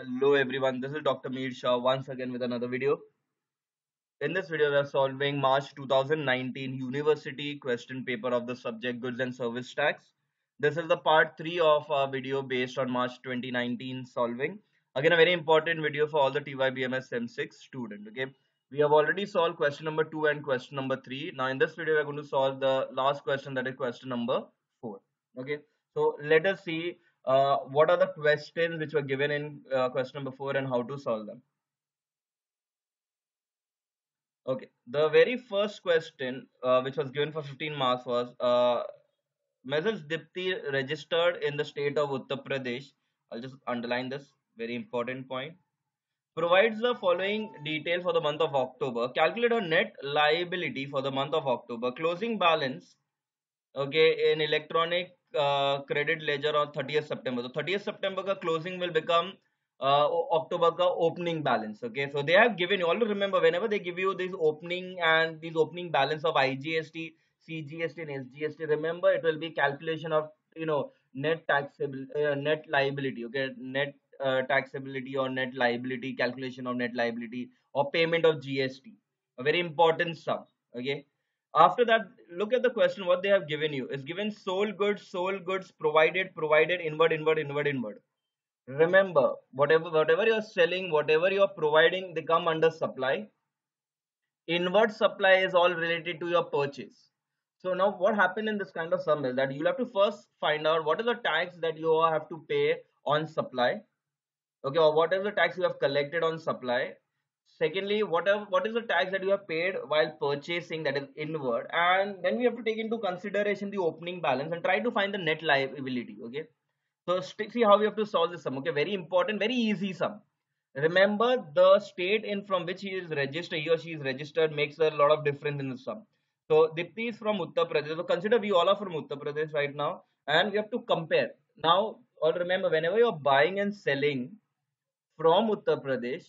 Hello everyone, this is Dr. Mihir Shah once again with another video. In this video, we are solving March 2019 University question paper of the subject Goods and Service Tax. This is the part 3 of our video based on March 2019 solving. Again, a very important video for all the TYBMS M6 student. Okay, we have already solved question number 2 and question number 3. Now in this video, we are going to solve the last question that is question number 4. Okay, so let us see uh, what are the questions which were given in uh, question number 4 and how to solve them? Okay. The very first question uh, which was given for 15 marks was uh. Dipti registered in the state of Uttar Pradesh. I'll just underline this very important point. Provides the following detail for the month of October. Calculate a net liability for the month of October. Closing balance okay in electronic uh, credit ledger on 30th September. So 30th September ka closing will become uh, October opening balance. Okay, so they have given you. All remember whenever they give you this opening and this opening balance of IGST, CGST, and SGST. Remember it will be calculation of you know net taxable uh, net liability. Okay, net uh, taxability or net liability calculation of net liability or payment of GST. A very important sum. Okay after that look at the question what they have given you. Is given sold goods sold goods provided provided inward inward inward inward. Remember whatever whatever you're selling whatever you're providing they come under supply. Inward supply is all related to your purchase. So now what happened in this kind of sum is that you'll have to first find out what is the tax that you have to pay on supply. Okay or what is the tax you have collected on supply secondly whatever what is the tax that you have paid while purchasing that is inward? And then we have to take into consideration the opening balance and try to find the net liability okay? So see how we have to solve this sum okay? Very important very easy sum. Remember the state in from which he is registered he or she is registered makes a lot of difference in the sum. So Dipti is from Uttar Pradesh. So consider we all are from Uttar Pradesh right now and we have to compare. Now all remember whenever you're buying and selling from Uttar Pradesh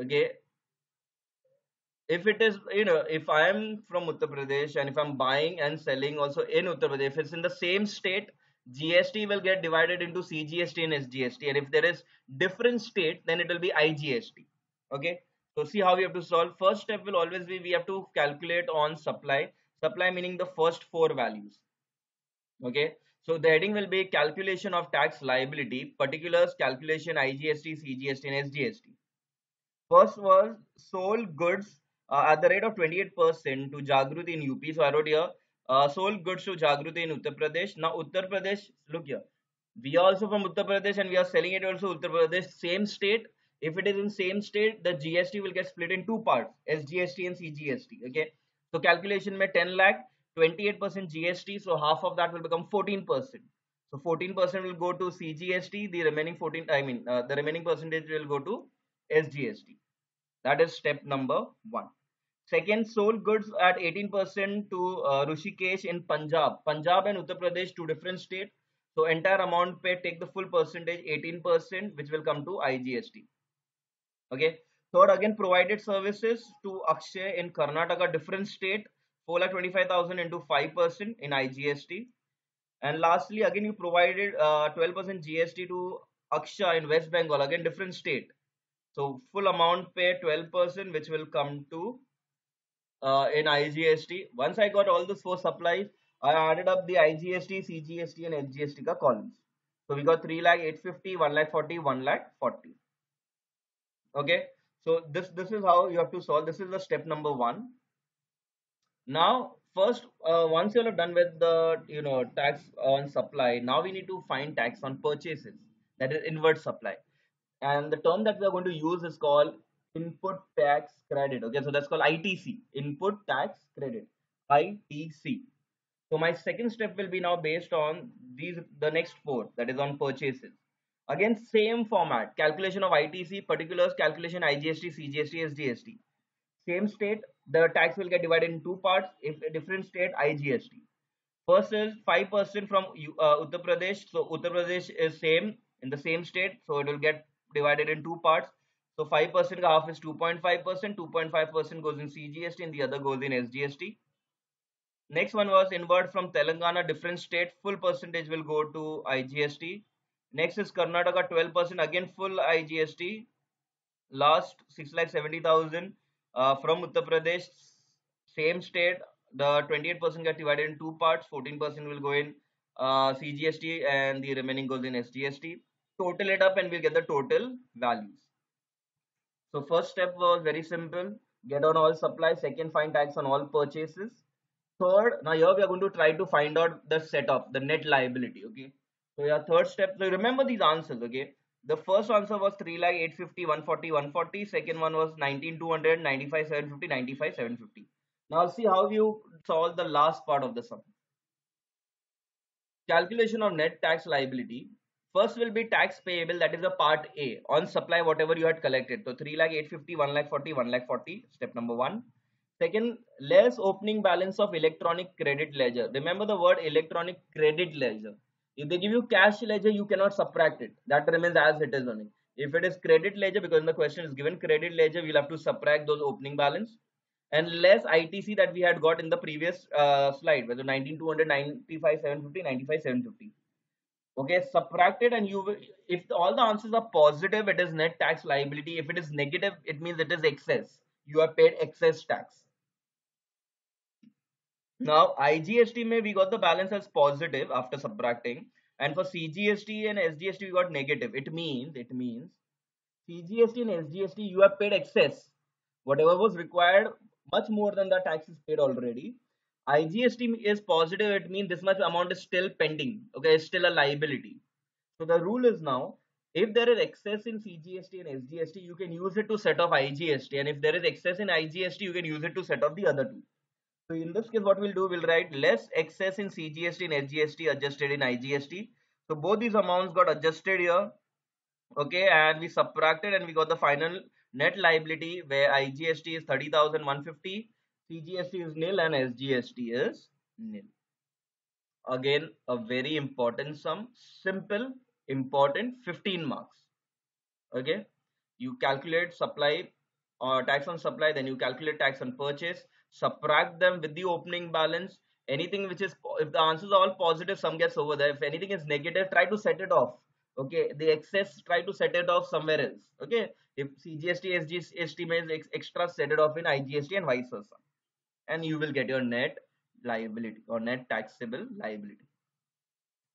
okay if it is you know if i am from uttar pradesh and if i'm buying and selling also in uttar pradesh if it's in the same state gst will get divided into cgst and sgst and if there is different state then it will be igst okay? So see how we have to solve. First step will always be we have to calculate on supply. Supply meaning the first four values. Okay? So the heading will be calculation of tax liability particulars calculation igst cgst and sgst first was sold goods at the rate of 28% to Jagruti in UP. So I wrote here, uh, sold goods to Jagruti in Uttar Pradesh. Now Uttar Pradesh, look here. We are also from Uttar Pradesh and we are selling it also Uttar Pradesh, same state. If it is in same state, the GST will get split in two parts, SGST and CGST. Okay. So calculation may 10 lakh, 28% GST. So half of that will become 14%. So 14% will go to CGST. The remaining 14, I mean, uh, the remaining percentage will go to SGST. That is step number one. Second, sold goods at 18% to uh, Rushikesh in Punjab. Punjab and Uttar Pradesh, two different states. So entire amount paid, take the full percentage, 18%, which will come to IGST. Okay. Third, again, provided services to Akshay in Karnataka, different state, 4,25,000 into 5% in IGST. And lastly, again, you provided 12% uh, GST to Akshay in West Bengal, again, different state. So full amount pay 12%, which will come to uh, in IGST. Once I got all those four supplies, I added up the IGST, CGST, and SGST ka columns. So we got 3 lakh 850, 1 lakh 40, 1 lakh 40. Okay. So this this is how you have to solve. This is the step number one. Now, first, uh, once you are done with the you know tax on supply, now we need to find tax on purchases. That is inward supply and the term that we are going to use is called input tax credit okay? So that's called itc input tax credit itc so my second step will be now based on these the next four that is on purchases. Again same format calculation of itc particulars calculation igst cgst sgst same state the tax will get divided in two parts if a different state igst first is 5% from uh, uttar pradesh. So uttar pradesh is same in the same state so it will get divided in two parts. So 5% half is 2.5%, 2.5% goes in CGST and the other goes in SGST. Next one was inward from Telangana, different state, full percentage will go to IGST. Next is Karnataka 12% again full IGST. Last 6 lakh 70,000 uh, from Uttar Pradesh, same state. The 28% get divided in two parts. 14% will go in uh, CGST and the remaining goes in SGST. Total it up and we'll get the total values. So first step was very simple. Get on all supply. Second, find tax on all purchases. Third, now here we are going to try to find out the setup, the net liability. Okay. So your third step. So remember these answers. Okay. The first answer was 3 lakh 850 140 140. Second one was 19 200 95 750 95 750. Now see how you solve the last part of the sum. Calculation of net tax liability. First will be tax payable, that is the part A on supply whatever you had collected. So 3 lakh 850, 1 lakh 40, 1 lakh 40, step number one. Second, less opening balance of electronic credit ledger. Remember the word electronic credit ledger. If they give you cash ledger, you cannot subtract it. That remains as it is only. If it is credit ledger, because in the question is given credit ledger, we'll have to subtract those opening balance and less ITC that we had got in the previous uh, slide, whether 19 200, 95 750, 95 750. Okay, subtract it and you will, if all the answers are positive, it is net tax liability. If it is negative, it means it is excess. You are paid excess tax. Now, IGST may we got the balance as positive after subtracting, and for CGST and SGST we got negative. It means it means CGST and SGST you have paid excess. Whatever was required much more than the tax is paid already. IGST is positive, it means this much amount is still pending, okay, it's still a liability. So the rule is now, if there is excess in CGST and SGST, you can use it to set off IGST, and if there is excess in IGST, you can use it to set off the other two. So in this case, what we'll do, we'll write less excess in CGST and SGST adjusted in IGST. So both these amounts got adjusted here, okay, and we subtracted and we got the final net liability where IGST is 30,150, CGST is nil and SGST is nil. Again, a very important sum, simple, important, 15 marks. Okay, you calculate supply or uh, tax on supply, then you calculate tax on purchase, subtract them with the opening balance. Anything which is, if the answers are all positive, sum gets over there. If anything is negative, try to set it off okay the excess try to set it off somewhere else okay if cgst sgst means extra set it off in igst and vice versa and you will get your net liability or net taxable liability.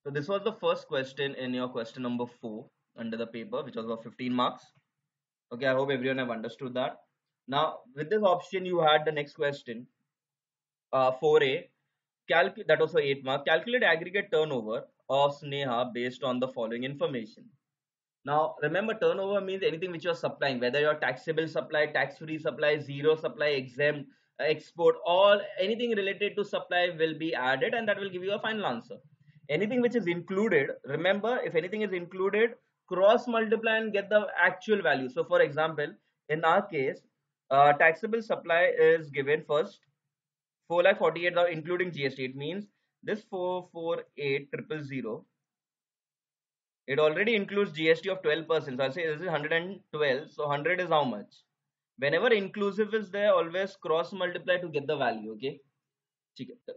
So this was the first question in your question number four under the paper which was about 15 marks. Okay i hope everyone have understood that. Now with this option you had the next question uh 4a calculate that also 8 mark. Calculate aggregate turnover of Sneha based on the following information. Now, remember turnover means anything which you are supplying, whether your taxable supply, tax-free supply, zero supply, exempt, export, all anything related to supply will be added and that will give you a final answer. Anything which is included, remember if anything is included, cross multiply and get the actual value. So for example, in our case, uh, taxable supply is given first 4 lakh 48 including GST. It means this 448000 it already includes GST of 12%. So I'll say this is 112. So 100 is how much? Whenever inclusive is there, always cross multiply to get the value. Okay.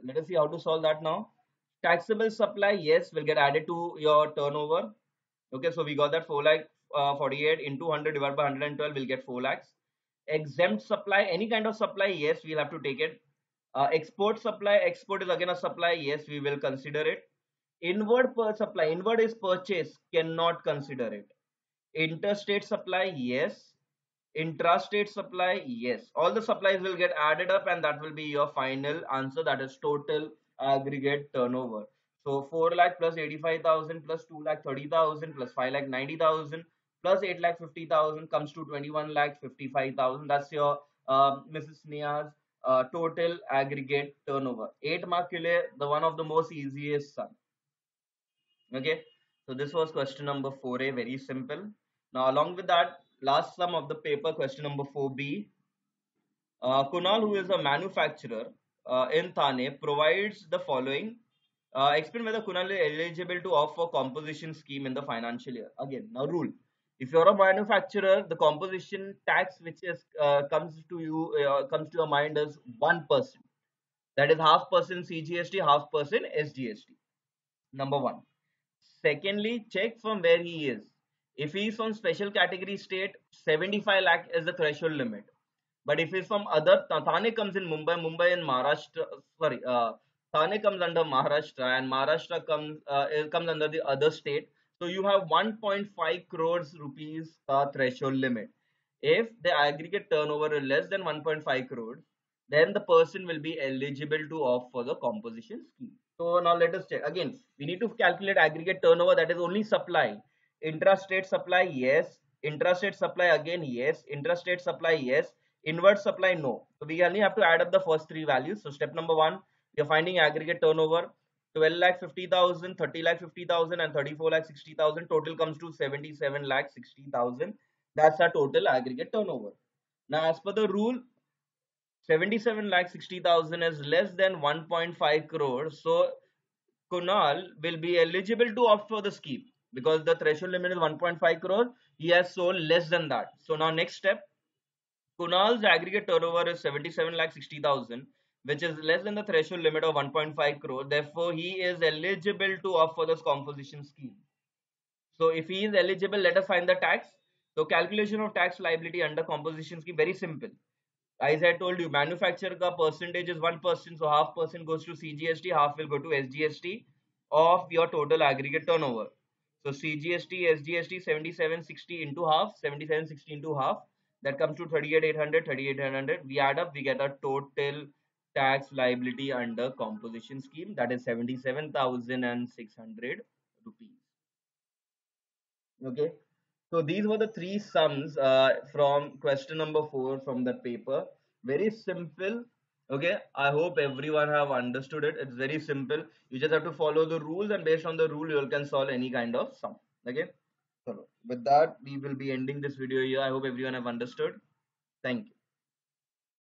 Let us see how to solve that now. Taxable supply, yes, will get added to your turnover. Okay, so we got that 4 lakh uh, 48 into 100 divided by 112 will get 4 lakhs. Exempt supply, any kind of supply, yes, we'll have to take it uh, export supply, export is again a supply. Yes, we will consider it. Inward per supply, inward is purchase, cannot consider it. Interstate supply, yes. Intrastate supply, yes. All the supplies will get added up and that will be your final answer. That is total aggregate turnover. So 4 lakh plus 85,000 plus 2 lakh 30,000 plus 5 lakh 90,000 plus 8 lakh 50,000 comes to 21 lakh 55,000. That's your uh, Mrs. Sneha's uh, total aggregate turnover. 8 mark the one of the most easiest sum. Okay, so this was question number 4a, very simple. Now, along with that, last sum of the paper, question number 4b. Uh, Kunal, who is a manufacturer uh, in Thane, provides the following. Uh, explain whether Kunal is eligible to opt for composition scheme in the financial year. Again, now rule if you're a manufacturer the composition tax which is uh, comes to you uh, comes to your mind is one percent that is half percent cgst half percent sgst number one Secondly, check from where he is. If he is from special category state, 75 lakh is the threshold limit. But if he's from other, Thane comes in Mumbai, Mumbai in Maharashtra, sorry, uh, Thane comes under Maharashtra and Maharashtra comes, uh, comes under the other state. So you have 1.5 crores rupees uh, threshold limit. If the aggregate turnover is less than 1.5 crores, then the person will be eligible to opt for the composition scheme. So now let us check. Again, we need to calculate aggregate turnover that is only supply. Intrastate supply, yes. Intrastate supply again, yes. Intrastate supply, yes. Inward supply, no. So we only have to add up the first three values. So step number one, are finding aggregate turnover. 12 lakh 50,000, 30 lakh 50,000 and 34 lakh 60,000. Total comes to 77 lakh 60,000. That's our total aggregate turnover. Now as per the rule, 77 lakh 60,000 is less than 1.5 crore. So Kunal will be eligible to opt for the scheme because the threshold limit is 1.5 crore. He has sold less than that. So now next step, Kunal's aggregate turnover is 77 lakh 60,000 which is less than the threshold limit of 1.5 crore. Therefore, he is eligible to opt for this composition scheme. So if he is eligible, let us find the tax. So calculation of tax liability under composition scheme, very simple as I told you, manufacturer ka percentage is 1%, so half percent goes to CGST, half will go to SGST of your total aggregate turnover. So CGST, SGST 7760 into half, 7760 into half, that comes to 38800, 38800. We add up, we get a total tax liability under composition scheme that is 77,600 rupees. Okay. So these were the three sums uh, from question number four from the paper. Very simple. Okay. I hope everyone have understood it. It's very simple. You just have to follow the rules and based on the rule, you can solve any kind of sum. Okay. So with that, we will be ending this video here. I hope everyone have understood. Thank you.